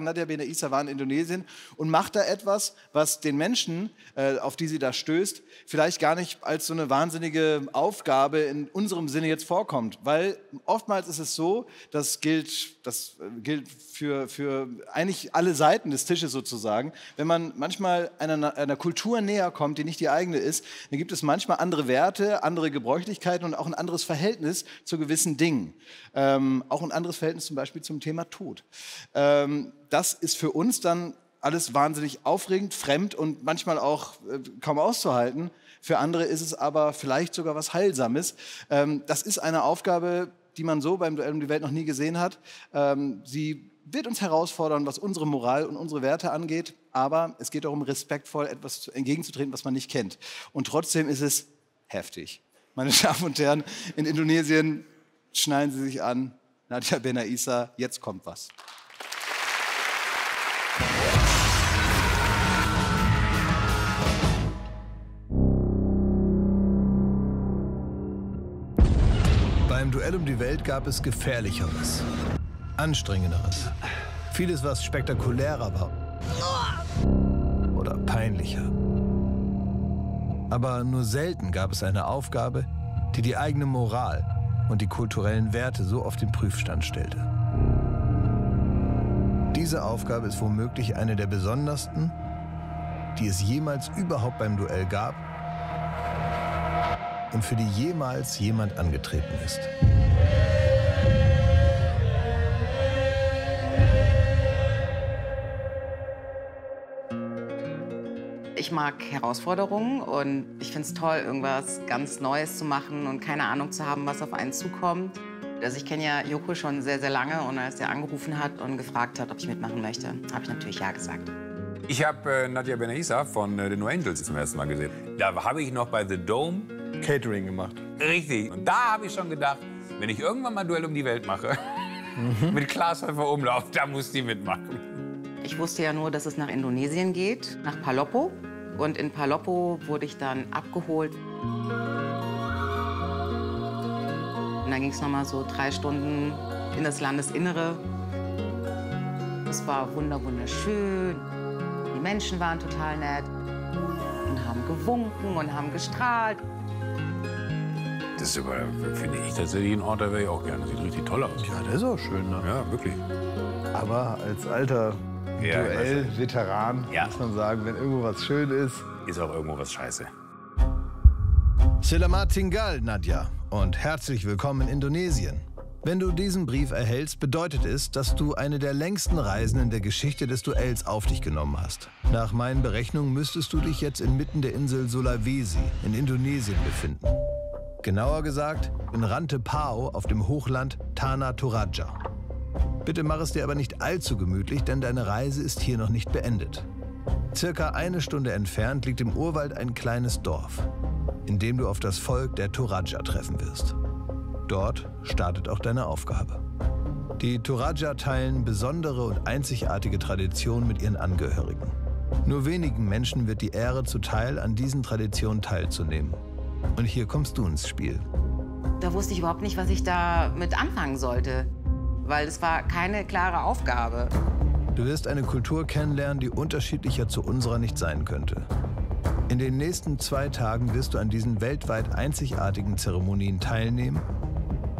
Nadia Benaisa war in Indonesien und macht da etwas, was den Menschen, äh, auf die sie da stößt, vielleicht gar nicht als so eine wahnsinnige Aufgabe in unserem Sinne jetzt vorkommt. Weil oftmals ist es so, das gilt, das äh, gilt für, für eigentlich alle Seiten des Tisches sozusagen, wenn man manchmal einer, einer Kultur näher kommt, die nicht die eigene ist, dann gibt es manchmal andere Werte, andere Gebräuchlichkeiten und auch ein anderes Verhältnis zu gewissen Dingen. Ähm, auch ein anderes Verhältnis zum Beispiel zum Thema Tod. Ähm, das ist für uns dann alles wahnsinnig aufregend, fremd und manchmal auch äh, kaum auszuhalten. Für andere ist es aber vielleicht sogar was Heilsames. Ähm, das ist eine Aufgabe, die man so beim Duell um die Welt noch nie gesehen hat. Ähm, sie wird uns herausfordern, was unsere Moral und unsere Werte angeht. Aber es geht darum, respektvoll etwas entgegenzutreten, was man nicht kennt. Und trotzdem ist es heftig. Meine Damen und Herren, in Indonesien schneiden Sie sich an. Nadja Benaisa, jetzt kommt was. Duell um die Welt gab es Gefährlicheres, Anstrengenderes, vieles, was spektakulärer war oder peinlicher. Aber nur selten gab es eine Aufgabe, die die eigene Moral und die kulturellen Werte so auf den Prüfstand stellte. Diese Aufgabe ist womöglich eine der besondersten, die es jemals überhaupt beim Duell gab und für die jemals jemand angetreten ist. Ich mag Herausforderungen und ich finde es toll, irgendwas ganz Neues zu machen und keine Ahnung zu haben, was auf einen zukommt. Also ich kenne ja Joko schon sehr, sehr lange und als er angerufen hat und gefragt hat, ob ich mitmachen möchte, habe ich natürlich ja gesagt. Ich habe äh, Nadja Benaisa von äh, den No Angels zum ersten Mal gesehen. Da habe ich noch bei The Dome Catering gemacht. Richtig. Und da habe ich schon gedacht, wenn ich irgendwann mal Duell um die Welt mache, mit Klaas Häufer Umlauf, da muss die mitmachen. Ich wusste ja nur, dass es nach Indonesien geht, nach Palopo. Und in Palopo wurde ich dann abgeholt. Und dann ging es noch mal so drei Stunden in das Landesinnere. Es war wunder wunderschön. Die Menschen waren total nett und haben gewunken und haben gestrahlt. Das ist aber, finde ich, tatsächlich ein Ort, da wäre ich auch gerne. Sieht richtig toll aus. Ja, das ist auch schön. Ne? Ja, wirklich. Aber als alter Ja, ich weiß Duell-Veteran Ja. muss man sagen, wenn irgendwo was schön ist, Ist auch irgendwo was scheiße. Selamat Tinggal, Nadja, und herzlich willkommen in Indonesien. Wenn du diesen Brief erhältst, bedeutet es, dass du eine der längsten Reisen in der Geschichte des Duells auf dich genommen hast. Nach meinen Berechnungen müsstest du dich jetzt inmitten der Insel Sulawesi in Indonesien befinden. Genauer gesagt in Rante Pao auf dem Hochland Tanah Toraja. Bitte mach es dir aber nicht allzu gemütlich, denn deine Reise ist hier noch nicht beendet. Circa eine Stunde entfernt liegt im Urwald ein kleines Dorf, in dem du auf das Volk der Toraja treffen wirst. Dort startet auch deine Aufgabe. Die Toraja teilen besondere und einzigartige Traditionen mit ihren Angehörigen. Nur wenigen Menschen wird die Ehre zuteil, an diesen Traditionen teilzunehmen. Und hier kommst du ins Spiel. Da wusste ich überhaupt nicht, was ich da mit anfangen sollte. Weil es war keine klare Aufgabe. Du wirst eine Kultur kennenlernen, die unterschiedlicher zu unserer nicht sein könnte. In den nächsten zwei Tagen wirst du an diesen weltweit einzigartigen Zeremonien teilnehmen,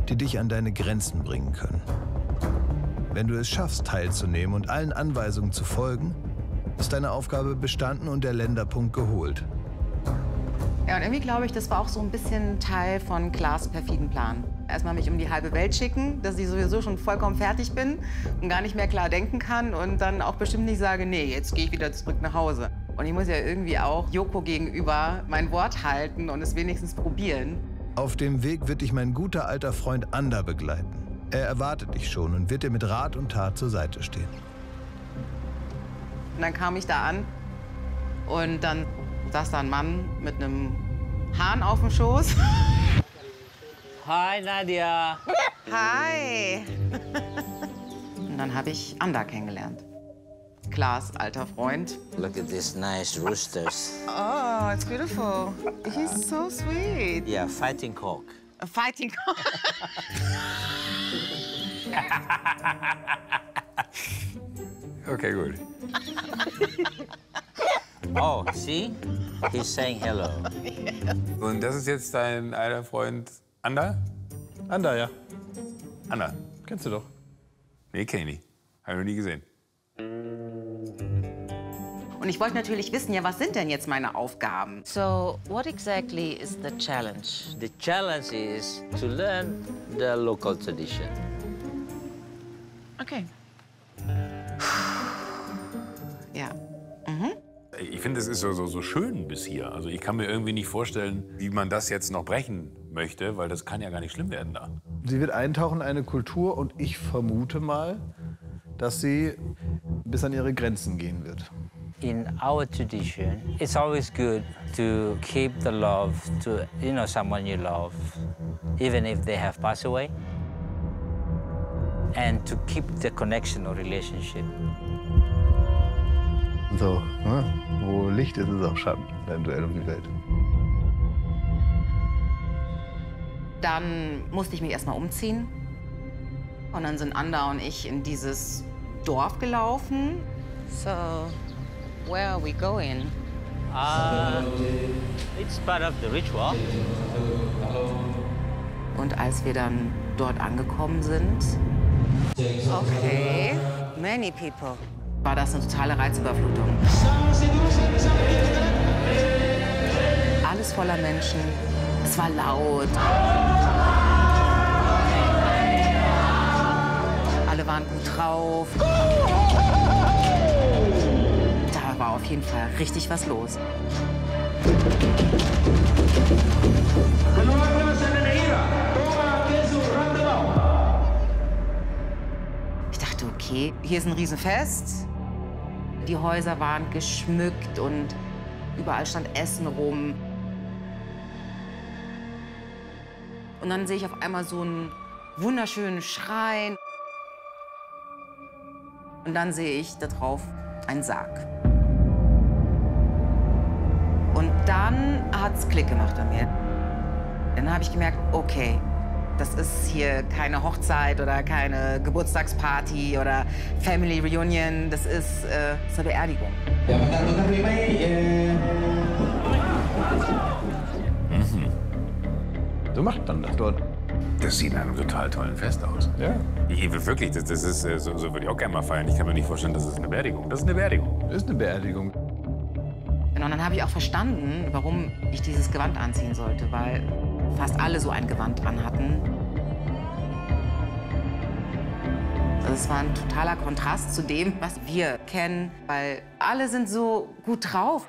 die dich an deine Grenzen bringen können. Wenn du es schaffst, teilzunehmen und allen Anweisungen zu folgen, ist deine Aufgabe bestanden und der Länderpunkt geholt. Ja, und irgendwie glaube ich, das war auch so ein bisschen Teil von Klaas perfiden Plan. Erstmal mich um die halbe Welt schicken, dass ich sowieso schon vollkommen fertig bin und gar nicht mehr klar denken kann und dann auch bestimmt nicht sage, nee, jetzt gehe ich wieder zurück nach Hause. Und ich muss ja irgendwie auch Joko gegenüber mein Wort halten und es wenigstens probieren. Auf dem Weg wird dich mein guter alter Freund Ander begleiten. Er erwartet dich schon und wird dir mit Rat und Tat zur Seite stehen. Und dann kam ich da an und dann saß da ein Mann mit einem Hahn auf dem Schoß. Hi Nadia. Hi! Und dann habe ich Anda kennengelernt. Klaas alter Freund. Look at these nice roosters. Oh, it's beautiful. He's so sweet. Yeah, fighting cock. A fighting Okay, gut. Oh, see? He's saying hello. Und das ist jetzt dein alter Freund Ander? Anda, ja. Ander. Kennst du doch. Nee, kenn ich nicht. Hab ich noch nie gesehen. Und ich wollte natürlich wissen, ja, was sind denn jetzt meine Aufgaben? So, what exactly is the challenge? The challenge is to learn the local tradition. Okay. Ich finde, es ist so, so, so schön bis hier. Also ich kann mir irgendwie nicht vorstellen, wie man das jetzt noch brechen möchte, weil das kann ja gar nicht schlimm werden da. Sie wird eintauchen in eine Kultur und ich vermute mal, dass sie bis an ihre Grenzen gehen wird. In our tradition, it's always good to keep the love to you know someone you love, even if they have passed away, and to keep the connection or relationship. So, ne? wo Licht ist, ist auch Schatten beim Duell um die Welt. Dann musste ich mich erstmal umziehen. Und dann sind Anda und ich in dieses Dorf gelaufen. So, where are we going? Uh, it's part of the ritual. Und als wir dann dort angekommen sind, Okay. Many people. War das eine totale Reizüberflutung. Alles voller Menschen. Es war laut. Alle waren gut drauf. Da war auf jeden Fall richtig was los. Ich dachte, okay, hier ist ein Riesenfest. Die Häuser waren geschmückt und überall stand Essen rum. Und dann sehe ich auf einmal so einen wunderschönen Schrein. Und dann sehe ich da drauf einen Sarg. Und dann hat es Klick gemacht bei mir. Dann habe ich gemerkt, okay, das ist hier keine Hochzeit oder keine Geburtstagsparty oder Family Reunion. Das ist äh, so eine Beerdigung. So macht man das dort. Das sieht nach einem total tollen Fest aus. Ja. Ich, wirklich, das, das ist, äh, so, so würde ich auch gerne mal feiern. Ich kann mir nicht vorstellen, das ist eine Beerdigung. Das ist eine Beerdigung. Ist eine Beerdigung. Genau, Und dann habe ich auch verstanden, warum ich dieses Gewand anziehen sollte, weil fast alle so ein Gewand anhatten. Also es war ein totaler Kontrast zu dem, was wir kennen, weil alle sind so gut drauf.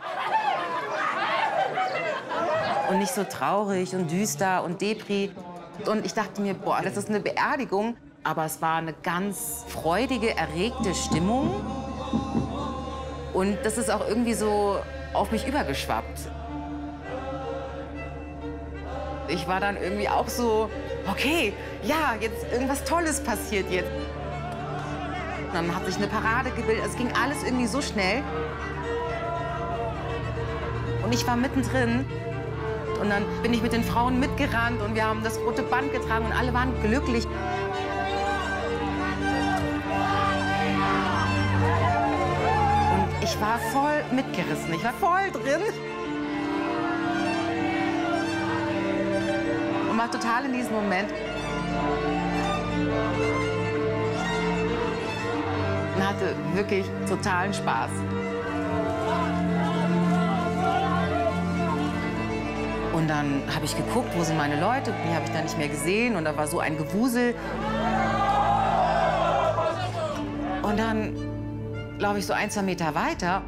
Und nicht so traurig und düster und depri. Und ich dachte mir, boah, das ist eine Beerdigung. Aber es war eine ganz freudige, erregte Stimmung. Und das ist auch irgendwie so auf mich übergeschwappt. Ich war dann irgendwie auch so, okay, ja, jetzt irgendwas Tolles passiert jetzt. Dann hat sich eine Parade gebildet. Es ging alles irgendwie so schnell. Und ich war mittendrin. Und dann bin ich mit den Frauen mitgerannt und wir haben das rote Band getragen und alle waren glücklich. Und ich war voll mitgerissen. Ich war voll drin. War total in diesem Moment. Und hatte wirklich totalen Spaß. Und dann habe ich geguckt, wo sind meine Leute? Die habe ich dann nicht mehr gesehen und da war so ein Gewusel. Und dann laufe ich so ein, zwei Meter weiter.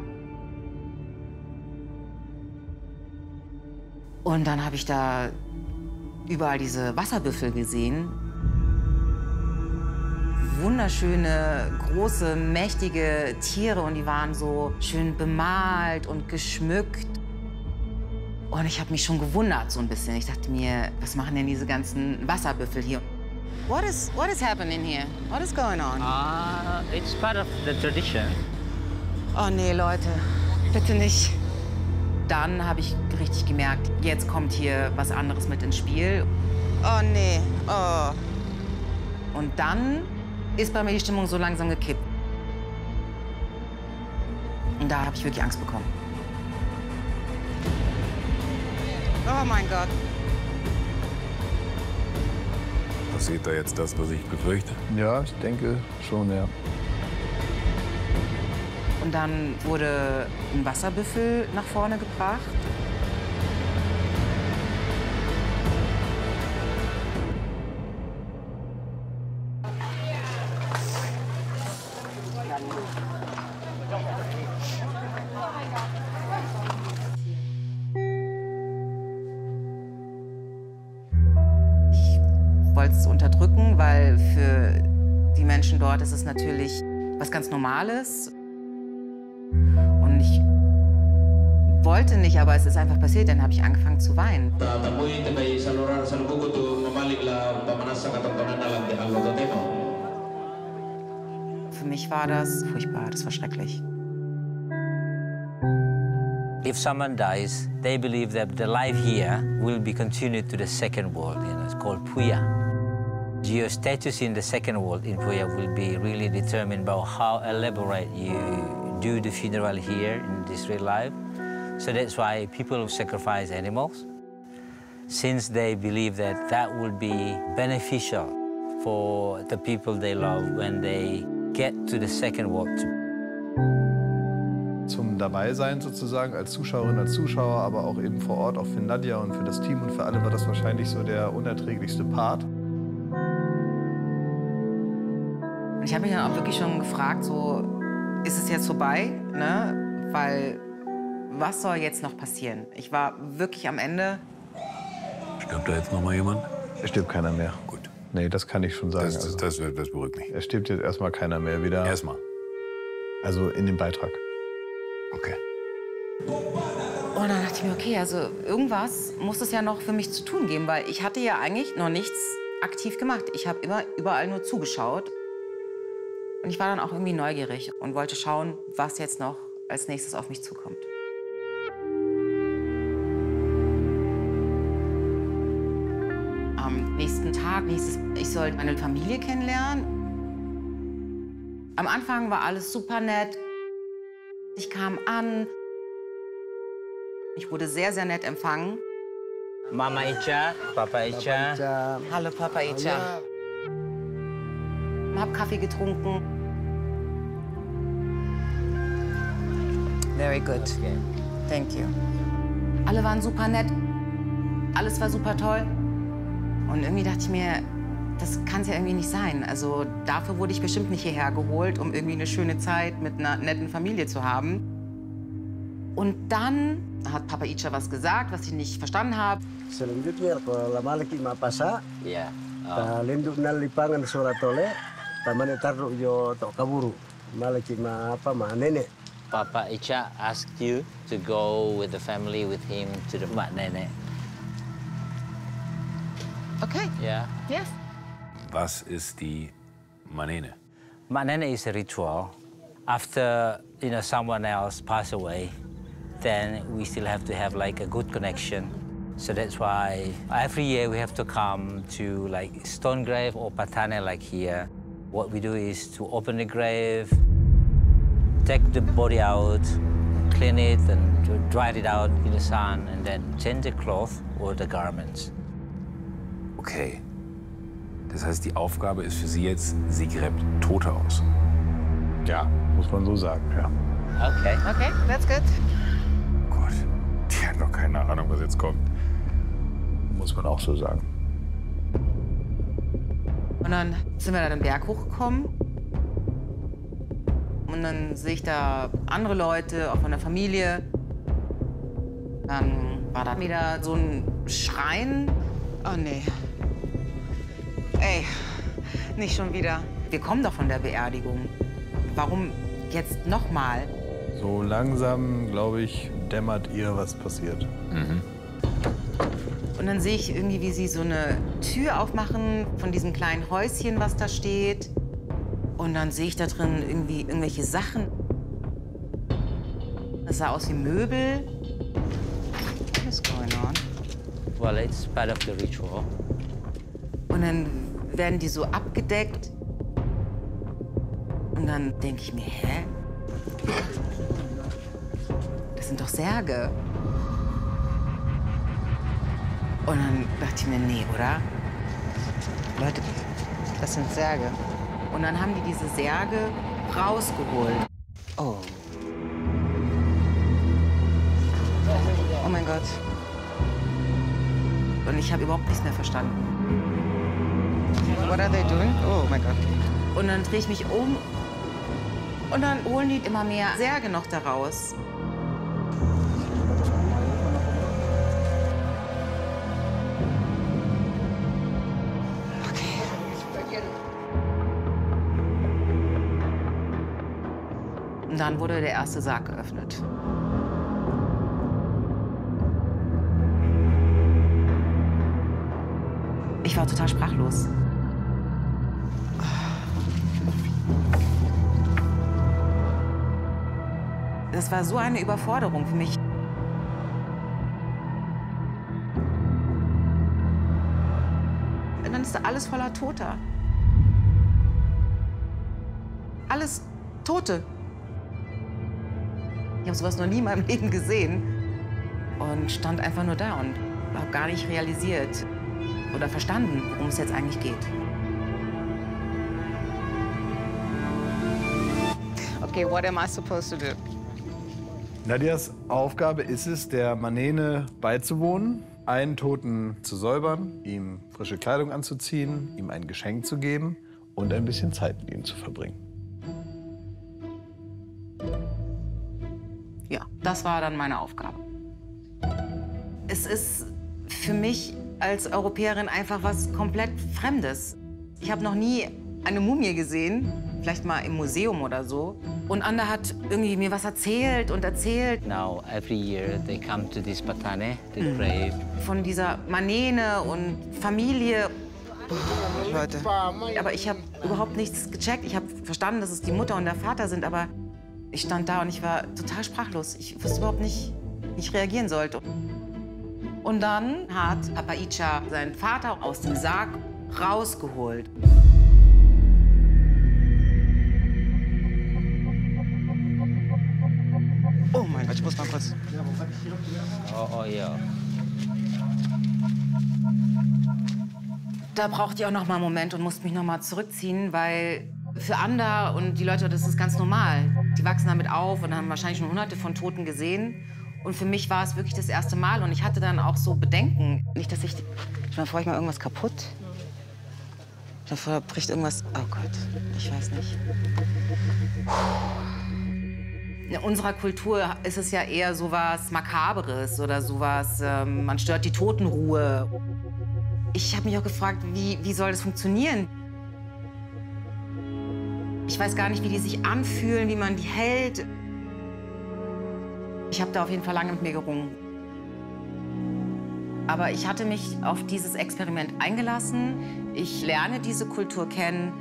Und dann habe ich da überall diese Wasserbüffel gesehen. Wunderschöne, große, mächtige Tiere und die waren so schön bemalt und geschmückt. Und ich habe mich schon gewundert so ein bisschen. Ich dachte mir, was machen denn diese ganzen Wasserbüffel hier? What is what is happening here? What is going on? Uh, it's part of the tradition. Oh nee, Leute, bitte nicht. Dann habe ich richtig gemerkt, jetzt kommt hier was anderes mit ins Spiel. Oh nee. Oh. Und dann ist bei mir die Stimmung so langsam gekippt. Und da habe ich wirklich Angst bekommen. Oh mein Gott. Passiert da jetzt das, was ich befürchte? Ja, ich denke schon, ja. Und dann wurde ein Wasserbüffel nach vorne gebracht. Ich wollte es unterdrücken, weil für die Menschen dort ist es natürlich was ganz Normales. Wollte nicht, aber es ist einfach passiert. Dann habe ich angefangen zu weinen. Für mich war das furchtbar, das war schrecklich. If someone dies, they believe that the life here will be continued to the second world. You know, it's called Puya. Your status in the second world in Puya will be really determined by how elaborate you do the funeral here in this real life. So that's why people sacrifice animals, since they believe that that will be beneficial for the people they love when they get to the second world. Zum Dabeisein sozusagen als Zuschauerin, als Zuschauer, aber auch eben vor Ort, auch für Nadja und für das Team und für alle war das wahrscheinlich so der unerträglichste Part. Ich habe mich dann auch wirklich schon gefragt, so, ist es jetzt vorbei? Ne? Weil, was soll jetzt noch passieren? Ich war wirklich am Ende. Stirbt da jetzt noch mal jemand? Es stirbt keiner mehr. Gut. Nee, das kann ich schon sagen. Das, das, also, das, das beruhigt mich. es stirbt jetzt erstmal keiner mehr wieder. Erstmal. Also in dem Beitrag. Okay. Und dann dachte ich mir, okay, also irgendwas muss es ja noch für mich zu tun geben, weil ich hatte ja eigentlich noch nichts aktiv gemacht. Ich habe immer überall nur zugeschaut. Und ich war dann auch irgendwie neugierig und wollte schauen, was jetzt noch als nächstes auf mich zukommt. Tag hieß es, ich soll meine Familie kennenlernen. Am Anfang war alles super nett. Ich kam an. Ich wurde sehr, sehr nett empfangen. Mama Icha, Papa Icha. Hallo, Papa Icha. Hab Kaffee getrunken. Very good. Thank you. Alle waren super nett. Alles war super toll. Und irgendwie dachte ich mir, das kann es ja irgendwie nicht sein. Also dafür wurde ich bestimmt nicht hierher geholt, um irgendwie eine schöne Zeit mit einer netten Familie zu haben. Und dann hat Papa Icha was gesagt, was ich nicht verstanden habe. Selanjutnya kalau maliki mapasa, Yeah. ta linduk na lipangan suratole, tamane taruh yo tok kaburu. Maliki ma apa ma nenek. Papa Icha asked you to go with the family with him to the Mak Nenek. Okay, Yeah. yes. Was ist die Manene? Mak Nenek is a ritual. After you know someone else pass away, then we still have to have like a good connection. So that's why every year we have to come to like stone grave or patane like here. What we do is to open the grave, take the body out, clean it and dry it out in the sun and then change the cloth or the garments. Okay. Das heißt, die Aufgabe ist für Sie jetzt, sie gräbt Tote aus. Ja, muss man so sagen, ja. Okay. Okay, that's good. Gott, die hat doch keine Ahnung, was jetzt kommt. Muss man auch so sagen. Und dann sind wir da den Berg hochgekommen. Und dann sehe ich da andere Leute, auch von der Familie. Dann war da wieder so ein Schrein. Oh nee. Ey, nicht schon wieder. Wir kommen doch von der Beerdigung. Warum jetzt nochmal? So langsam, glaube ich, dämmert ihr, was passiert. Und dann sehe ich irgendwie, wie sie so eine Tür aufmachen von diesem kleinen Häuschen, was da steht. Und dann sehe ich da drin irgendwie irgendwelche Sachen. Das sah aus wie Möbel. What is going on? Well, it's part of the ritual. Und dann werden die so abgedeckt. Und dann denke ich mir, hä? das sind doch Särge. Und dann dachte ich mir, nee, oder? Leute, das sind Särge. Und dann haben die diese Särge rausgeholt. Oh. Oh mein Gott. Und ich habe überhaupt nichts mehr verstanden. What are they doing? Oh mein Gott. Und dann drehe ich mich um und dann holen die immer mehr Särge noch daraus. Und dann wurde der erste Sarg geöffnet. Ich war total sprachlos. Das war so eine Überforderung für mich. Und dann ist da alles voller Toter. Alles Tote. Ich habe sowas noch nie in meinem Leben gesehen und stand einfach nur da und habe gar nicht realisiert oder verstanden, worum es jetzt eigentlich geht. Okay, what am I supposed to do? Nadias Aufgabe ist es, der Manene beizuwohnen, einen Toten zu säubern, ihm frische Kleidung anzuziehen, ihm ein Geschenk zu geben und ein bisschen Zeit mit ihm zu verbringen. Ja, das war dann meine Aufgabe. Es ist für mich als Europäerin einfach was komplett Fremdes. Ich habe noch nie eine Mumie gesehen, vielleicht mal im Museum oder so. Und Anda hat irgendwie mir was erzählt und erzählt. Now, every year they come to this Patane, the grave. Von dieser Manene und Familie. Leute. Aber ich habe überhaupt nichts gecheckt. Ich habe verstanden, dass es die Mutter und der Vater sind, aber ich stand da und ich war total sprachlos. Ich wusste überhaupt nicht, wie ich reagieren sollte. Und dann hat Papa Icha seinen Vater aus dem Sarg rausgeholt. Oh mein Gott, ich muss mal kurz. Oh, oh yeah. Da brauchte ich auch noch mal einen Moment und musste mich noch mal zurückziehen, weil für Anda und die Leute, das ist ganz normal. Die wachsen damit auf und haben wahrscheinlich schon hunderte von Toten gesehen. Und für mich war es wirklich das erste Mal und ich hatte dann auch so Bedenken. Nicht, dass ich, mal vor, ich mal irgendwas kaputt. Davor bricht irgendwas, oh Gott, ich weiß nicht. In unserer Kultur ist es ja eher so was Makaberes oder sowas, ähm, man stört die Totenruhe. Ich habe mich auch gefragt, wie, wie soll das funktionieren? Ich weiß gar nicht, wie die sich anfühlen, wie man die hält. Ich habe da auf jeden Fall lange mit mir gerungen. Aber ich hatte mich auf dieses Experiment eingelassen. Ich lerne diese Kultur kennen.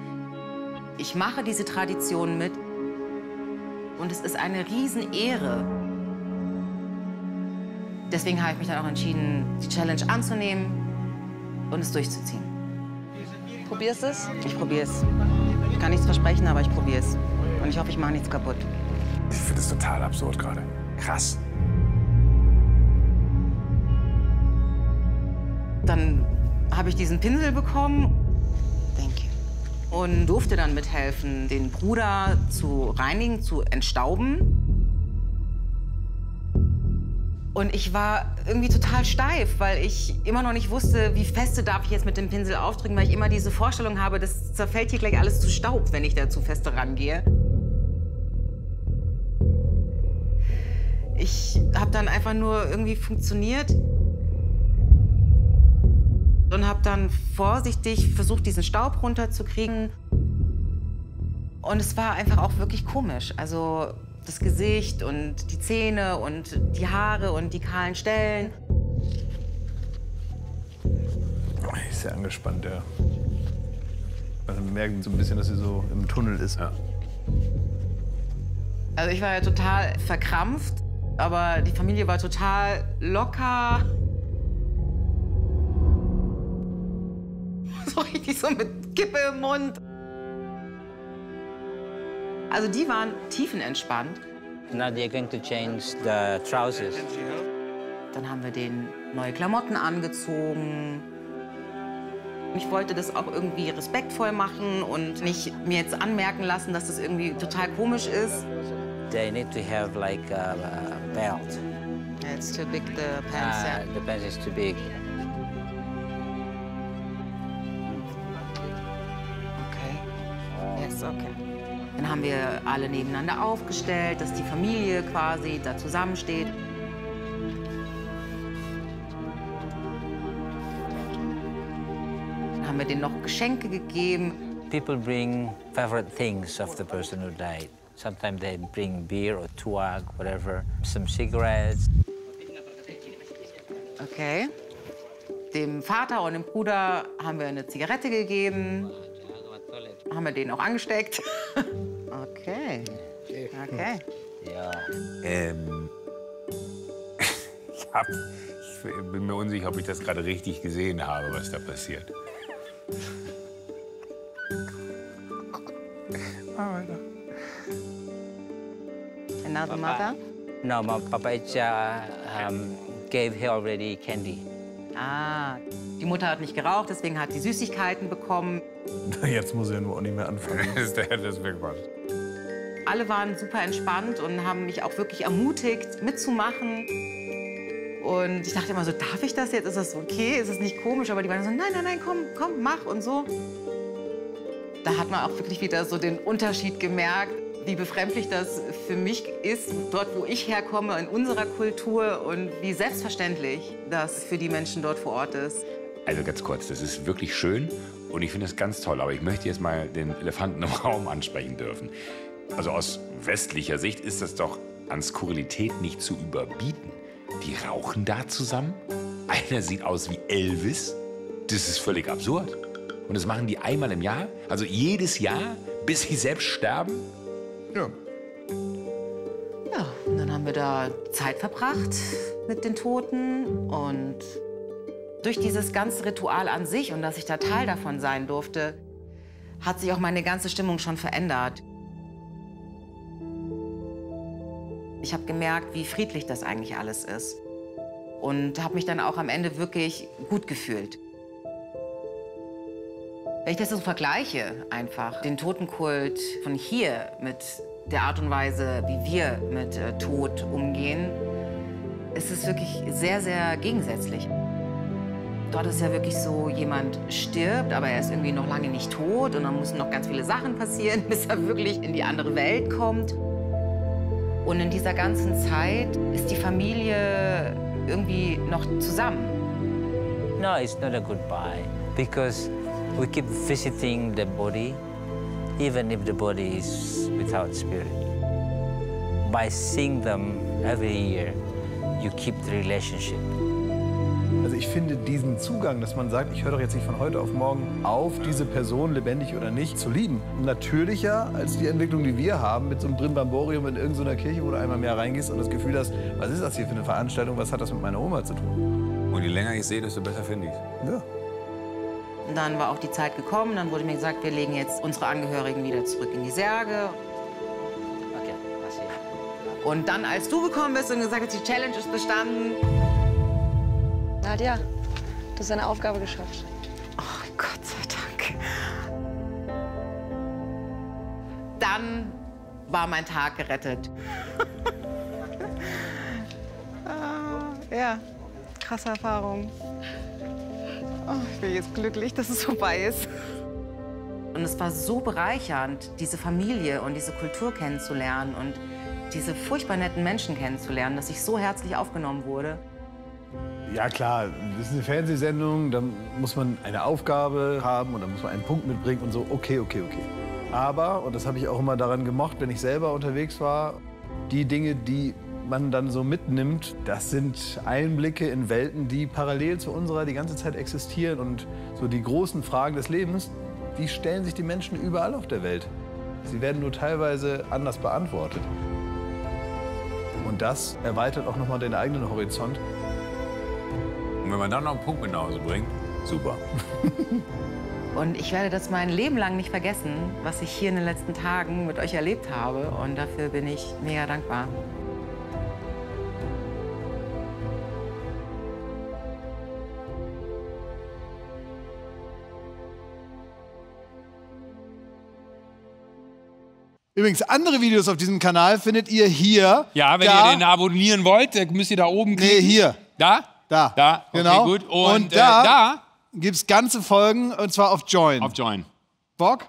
Ich mache diese Tradition mit. Und es ist eine Riesenehre. Deswegen habe ich mich dann auch entschieden, die Challenge anzunehmen und es durchzuziehen. Probierst du es? Ich probiere es. Ich kann nichts versprechen, aber ich probiere es. Und ich hoffe, ich mache nichts kaputt. Ich finde es total absurd gerade. Krass. Dann habe ich diesen Pinsel bekommen. Und durfte dann mithelfen, den Bruder zu reinigen, zu entstauben. Und ich war irgendwie total steif, weil ich immer noch nicht wusste, wie feste darf ich jetzt mit dem Pinsel aufdrücken, weil ich immer diese Vorstellung habe, das zerfällt hier gleich alles zu Staub, wenn ich da zu feste rangehe. Ich habe dann einfach nur irgendwie funktioniert und habe dann vorsichtig versucht, diesen Staub runterzukriegen. Und es war einfach auch wirklich komisch. Also das Gesicht und die Zähne und die Haare und die kahlen Stellen. Ich ist sehr angespannt, ja. Man merkt so ein bisschen, dass sie so im Tunnel ist. Ja. Also ich war ja total verkrampft, aber die Familie war total locker. So richtig so mit Kippe im Mund. Also die waren tiefenentspannt. Now they're going to change the trousers. Dann haben wir den neue Klamotten angezogen. Ich wollte das auch irgendwie respektvoll machen und nicht mir jetzt anmerken lassen, dass das irgendwie total komisch ist. They need to have like a, a belt. It's too big, the pants. Uh, the pants is too big. Haben wir alle nebeneinander aufgestellt, dass die Familie quasi da zusammensteht. Dann haben wir denen noch Geschenke gegeben. People bring favorite things of the person who died. Sometimes they bring beer or tuag, whatever, some cigarettes. Okay. Dem Vater und dem Bruder haben wir eine Zigarette gegeben. Haben wir den auch angesteckt. Okay. Ja. Ähm, ich, hab, ich bin mir unsicher, ob ich das gerade richtig gesehen habe, was da passiert. Another mother? No, my Papa Icha um, gave her already candy. Ah, die Mutter hat nicht geraucht, deswegen hat sie Süßigkeiten bekommen. Jetzt muss er nur auch nicht mehr anfangen. Das ist der, das ist. Alle waren super entspannt und haben mich auch wirklich ermutigt, mitzumachen. Und ich dachte immer so, darf ich das jetzt? Ist das okay? Ist das nicht komisch? Aber die waren so, nein, nein, nein, komm, komm, mach und so. Da hat man auch wirklich wieder so den Unterschied gemerkt, wie befremdlich das für mich ist, dort, wo ich herkomme, in unserer Kultur und wie selbstverständlich das für die Menschen dort vor Ort ist. Also ganz kurz, das ist wirklich schön und ich finde das ganz toll. Aber ich möchte jetzt mal den Elefanten im Raum ansprechen dürfen. Also aus westlicher Sicht ist das doch an Skurrilität nicht zu überbieten. Die rauchen da zusammen. Einer sieht aus wie Elvis. Das ist völlig absurd. Und das machen die einmal im Jahr, also jedes Jahr, bis sie selbst sterben. Ja. Ja, und dann haben wir da Zeit verbracht mit den Toten und durch dieses ganze Ritual an sich und dass ich da Teil davon sein durfte, hat sich auch meine ganze Stimmung schon verändert. Ich habe gemerkt, wie friedlich das eigentlich alles ist und habe mich dann auch am Ende wirklich gut gefühlt. Wenn ich das so vergleiche, einfach den Totenkult von hier mit der Art und Weise, wie wir mit äh, Tod umgehen, ist es wirklich sehr, sehr gegensätzlich. Dort ist ja wirklich so, jemand stirbt, aber er ist irgendwie noch lange nicht tot und dann müssen noch ganz viele Sachen passieren, bis er wirklich in die andere Welt kommt. Und in dieser ganzen Zeit ist die Familie irgendwie noch zusammen. No, it's not a goodbye because we keep visiting the body, even if the body is without spirit. By seeing them every year, you keep the relationship. Also ich finde diesen Zugang, dass man sagt, ich höre doch jetzt nicht von heute auf morgen auf, diese Person, lebendig oder nicht, zu lieben, natürlicher als die Entwicklung, die wir haben mit so einem Brimbamborium in irgendeiner Kirche, wo du einmal mehr reingehst und das Gefühl hast, was ist das hier für eine Veranstaltung, was hat das mit meiner Oma zu tun? Und je länger ich sehe, desto besser finde ich es. Ja. Und dann war auch die Zeit gekommen, dann wurde mir gesagt, wir legen jetzt unsere Angehörigen wieder zurück in die Särge. Okay, I see. Und dann, als du gekommen bist und gesagt hast, die Challenge ist bestanden, Nadja, du hast deine Aufgabe geschafft. oh Gott sei Dank, dann war mein Tag gerettet. Ah, ja, krasse Erfahrung. Oh, ich bin jetzt glücklich, dass es vorbei ist. Und es war so bereichernd, diese Familie und diese Kultur kennenzulernen und diese furchtbar netten Menschen kennenzulernen, dass ich so herzlich aufgenommen wurde. Ja klar, das ist eine Fernsehsendung, da muss man eine Aufgabe haben und dann muss man einen Punkt mitbringen und so, okay, okay, okay. Aber, und das habe ich auch immer daran gemocht, wenn ich selber unterwegs war, die Dinge, die man dann so mitnimmt, das sind Einblicke in Welten, die parallel zu unserer die ganze Zeit existieren. Und so die großen Fragen des Lebens, die stellen sich die Menschen überall auf der Welt. Sie werden nur teilweise anders beantwortet. Und das erweitert auch nochmal den eigenen Horizont. Wenn man dann noch einen Punkt mit nach Hause bringt, super. Und ich werde das mein Leben lang nicht vergessen, was ich hier in den letzten Tagen mit euch erlebt habe. Und dafür bin ich mega dankbar. Übrigens, andere Videos auf diesem Kanal findet ihr hier. Ja, wenn da, ihr den abonnieren wollt, dann müsst ihr da oben klicken. Nee, hier. Da? Da. Da, okay, genau. gut. Und, Und da, äh, da gibt's ganze Folgen und zwar auf Join. auf Join. Bock?